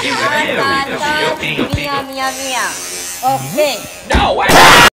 Mia, mia, mia. Okay. No, wait!